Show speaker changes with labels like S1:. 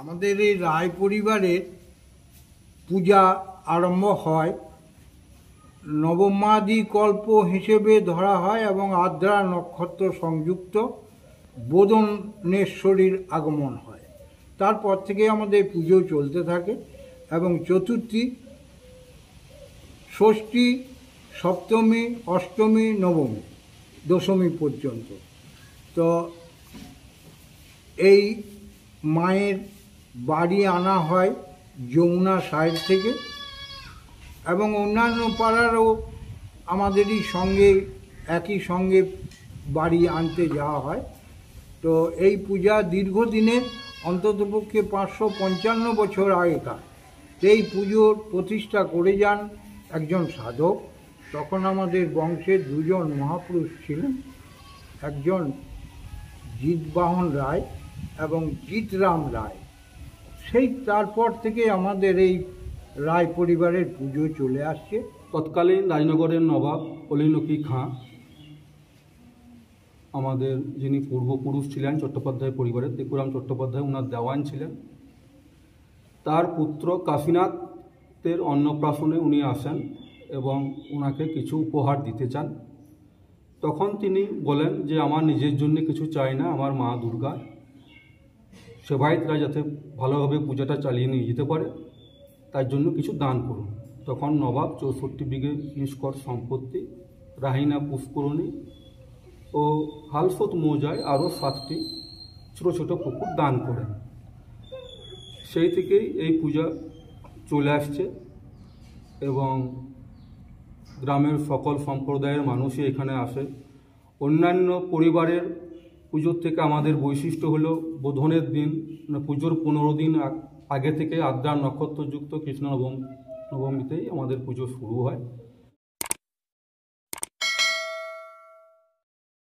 S1: আমাদের এই রায় পরিবারের পূজা আরম্ভ হয়। নবমাদি কল্প হিসেবে ধরা হয় এবং আদ্রা নক্ষত্র সংযুক্ত বোধনেশ্বরীর আগমন হয়। তারপর থেকে আমাদের পুজো চলতে থাকে এবং চতুর্থী, ষষ্ঠী, সপ্তমী, অষ্টমী, নবমী, দশমী পর্যন্ত। তো এই মায়ের বাড়ি আনা হয় যমুনা সাইড থেকে। এবং অন্যান্য পাড়ারও আমাদেরই সঙ্গে, একই সঙ্গে বাড়ি আনতে যাওয়া হয়। তো এই পূজা দীর্ঘদিনের অন্ততপক্ষে পাঁচশো পঞ্চান্ন বছর আগেকার। এই পুজোর প্রতিষ্ঠা করে যান একজন সাধক। তখন আমাদের বংশের দুজন মহাপুরুষ ছিলেন, একজন জিতবাহন রায় এবং জিতরাম রায়। সেই তারপর থেকে আমাদের এই রায় পরিবারের পুজো চলে আসছে।
S2: তৎকালীন রাজনগরের নবাব অলিনকি খাঁ, আমাদের যিনি পূর্বপুরুষ ছিলেন চট্টোপাধ্যায় পরিবারের, ত্রিপুরাম চট্টোপাধ্যায় ওনার দেওয়ান ছিলেন। তার পুত্র কাশীনাথের অন্নপ্রাশনে উনি আসেন এবং ওনাকে কিছু উপহার দিতে চান। তখন তিনি বলেন যে, আমার নিজের জন্য কিছু চাই না, আমার মা দুর্গা সেবায়তরা যাতে ভালোভাবে পূজাটা চালিয়ে নিয়ে যেতে পারে, তার জন্য কিছু দান করুন। তখন নবাব চৌষট্টি বিঘে নিষ্কর সম্পত্তি, রাহিনা পুষ্করণী ও হালফত মৌজায় আরও সাতটি ছোটো ছোটো পুকুর দান করেন। সেই থেকেই এই পূজা চলে আসছে এবং গ্রামের সকল সম্প্রদায়ের মানুষই এখানে আসে। অন্যান্য পরিবারের পুজোর থেকে আমাদের বৈশিষ্ট্য হল বোধনের দিন মানে পুজোর পনেরো দিন আগে থেকে আদ্রা নক্ষত্রযুক্ত কৃষ্ণ নবম নবমীতেই আমাদের পুজো শুরু হয়।